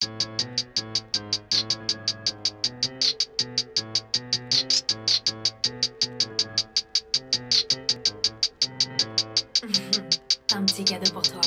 Un petit cadeau pour toi.